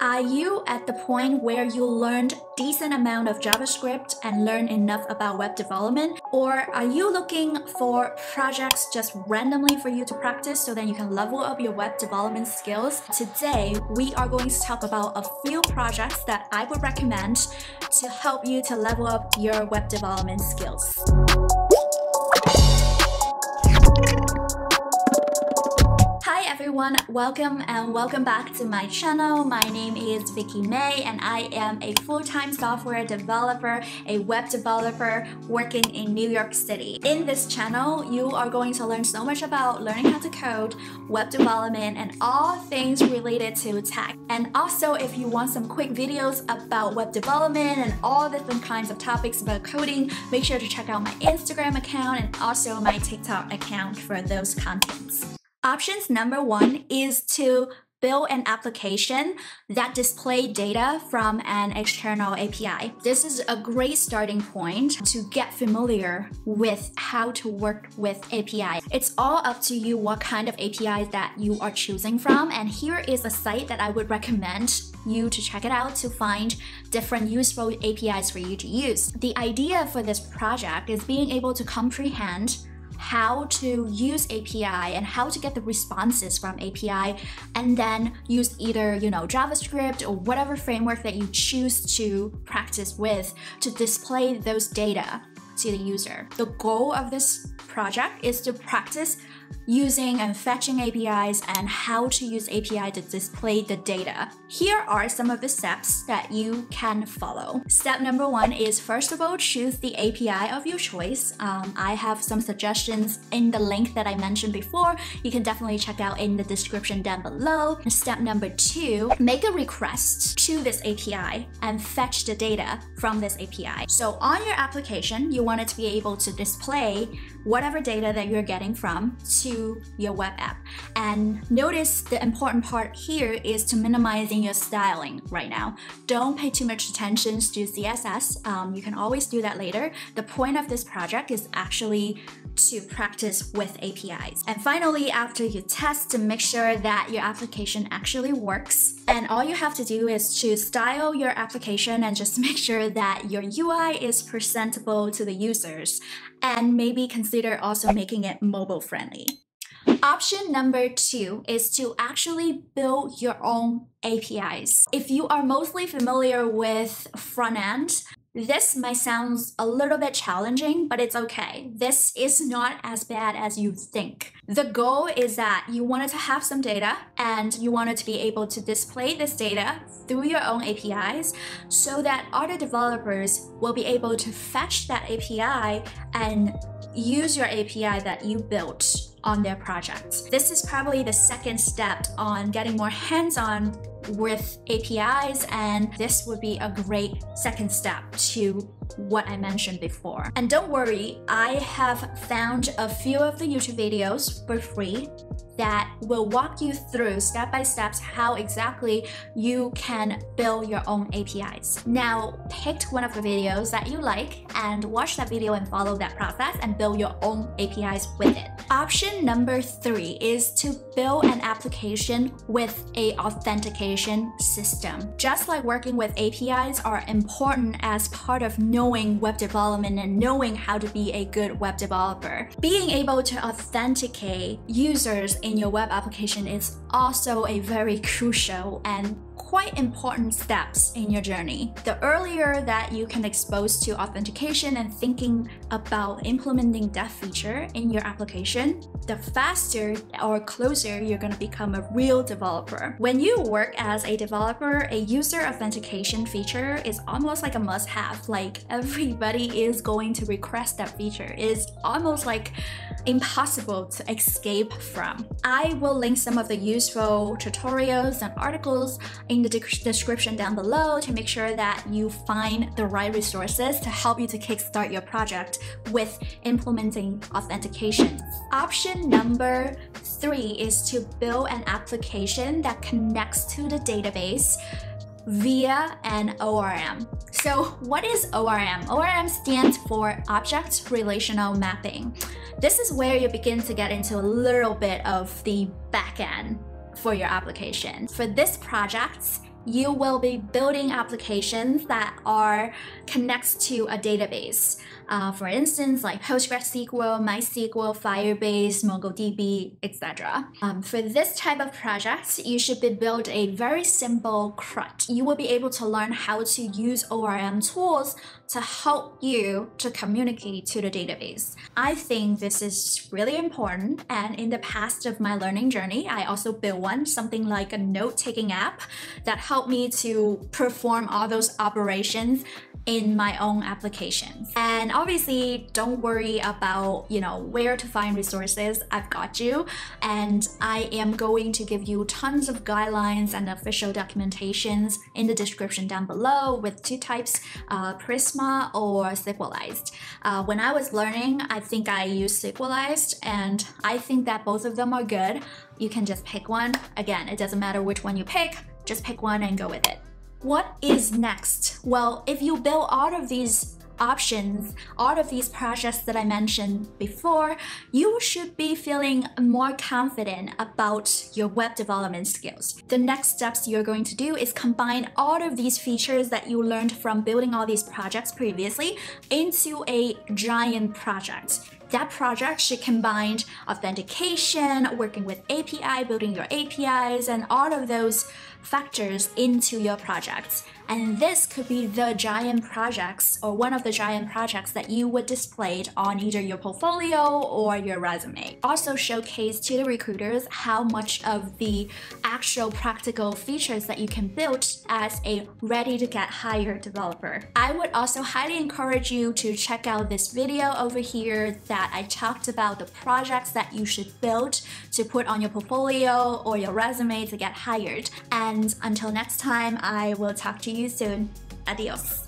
Are you at the point where you learned decent amount of JavaScript and learn enough about web development? Or are you looking for projects just randomly for you to practice so that you can level up your web development skills? Today, we are going to talk about a few projects that I would recommend to help you to level up your web development skills. Everyone, welcome and welcome back to my channel. My name is Vicky Mei and I am a full-time software developer, a web developer working in New York City. In this channel, you are going to learn so much about learning how to code, web development, and all things related to tech. And also, if you want some quick videos about web development and all different kinds of topics about coding, make sure to check out my Instagram account and also my TikTok account for those contents. Options number one is to build an application that display data from an external API. This is a great starting point to get familiar with how to work with API. It's all up to you what kind of APIs that you are choosing from and here is a site that I would recommend you to check it out to find different useful APIs for you to use. The idea for this project is being able to comprehend how to use API and how to get the responses from API and then use either, you know, JavaScript or whatever framework that you choose to practice with to display those data to the user. The goal of this project is to practice using and fetching APIs and how to use API to display the data. Here are some of the steps that you can follow. Step number one is first of all, choose the API of your choice. Um, I have some suggestions in the link that I mentioned before. You can definitely check out in the description down below. Step number two, make a request to this API and fetch the data from this API. So on your application, you want it to be able to display whatever data that you're getting from to your web app. And notice the important part here is to minimizing your styling right now. Don't pay too much attention to CSS. Um, you can always do that later. The point of this project is actually to practice with APIs. And finally, after you test to make sure that your application actually works, and all you have to do is to style your application and just make sure that your UI is presentable to the users and maybe consider also making it mobile friendly. Option number two is to actually build your own APIs. If you are mostly familiar with front end, this might sound a little bit challenging, but it's okay. This is not as bad as you think. The goal is that you wanted to have some data and you wanted to be able to display this data through your own APIs so that other developers will be able to fetch that API and use your API that you built on their projects. This is probably the second step on getting more hands-on with APIs and this would be a great second step to what I mentioned before. And don't worry, I have found a few of the YouTube videos for free that will walk you through step by steps how exactly you can build your own APIs. Now, pick one of the videos that you like and watch that video and follow that process and build your own APIs with it. Option number three is to build an application with a authentication system. Just like working with APIs are important as part of knowing web development and knowing how to be a good web developer. Being able to authenticate users your web application is also a very crucial and quite important steps in your journey. The earlier that you can expose to authentication and thinking about implementing that feature in your application, the faster or closer you're going to become a real developer. When you work as a developer, a user authentication feature is almost like a must-have. Like everybody is going to request that feature. It is almost like impossible to escape from. I will link some of the useful tutorials and articles in the de description down below to make sure that you find the right resources to help you to kickstart your project with implementing authentication. Option number three is to build an application that connects to the database via an ORM. So what is ORM? ORM stands for Object Relational Mapping. This is where you begin to get into a little bit of the backend for your application. For this project, you will be building applications that are connects to a database. Uh, for instance, like PostgreSQL, MySQL, Firebase, MongoDB, etc. Um, for this type of project, you should be build a very simple CRUD. You will be able to learn how to use ORM tools to help you to communicate to the database. I think this is really important and in the past of my learning journey, I also built one, something like a note-taking app that helped me to perform all those operations in my own applications. And obviously, don't worry about, you know, where to find resources. I've got you. And I am going to give you tons of guidelines and official documentations in the description down below with two types, uh, Prisma or Sequelize. Uh, when I was learning, I think I used Sequelize and I think that both of them are good. You can just pick one. Again, it doesn't matter which one you pick, just pick one and go with it. What is next? Well, if you build all of these options, all of these projects that I mentioned before, you should be feeling more confident about your web development skills. The next steps you're going to do is combine all of these features that you learned from building all these projects previously into a giant project. That project should combine authentication, working with API, building your APIs, and all of those factors into your projects. And this could be the giant projects or one of the giant projects that you would display on either your portfolio or your resume. Also showcase to the recruiters how much of the actual practical features that you can build as a ready to get hired developer. I would also highly encourage you to check out this video over here that I talked about the projects that you should build to put on your portfolio or your resume to get hired. And until next time, I will talk to you soon. Adios.